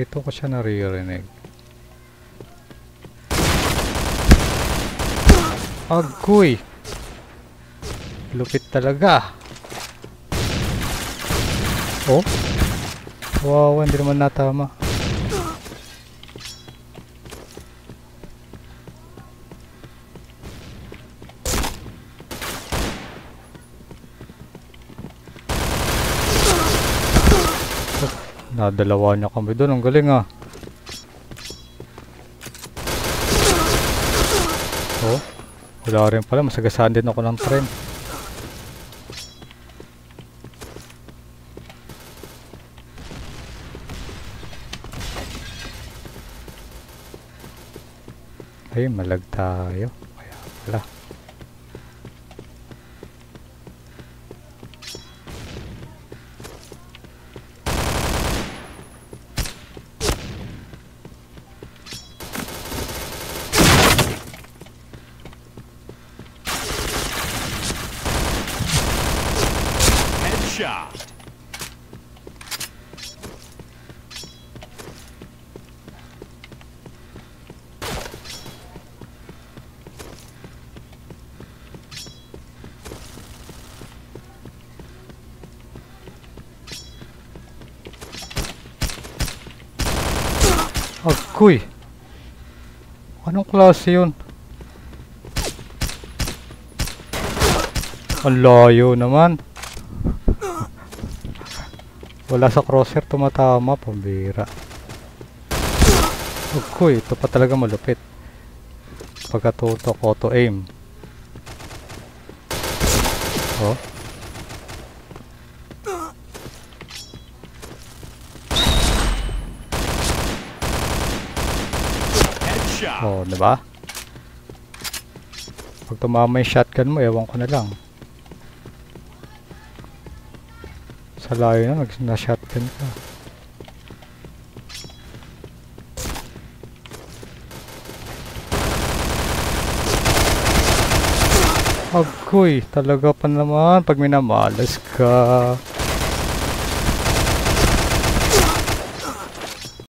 Dito ko siya naririnig. Agoy! Lupit talaga. Oh? Wow, hindi naman natama. Nadalawa niya kami doon. Ang galing ah. Oh. Wala rin pala. Masagasaan din ako ng tren. Ay, malag tayo. Kaya pala. Headshot. Agoy! Anong klase yun? Ang layo naman. Wala sa crosshair tumatama, pambira. Agoy, ito pa talaga malupit. Pagkatutok, auto aim. Oh. Oh, di ba? Pag tumama yung shotgun mo, ewan ko na lang. Sa layo na, nag na shotgun ka. Agoy, talaga pa naman pag minamalas ka.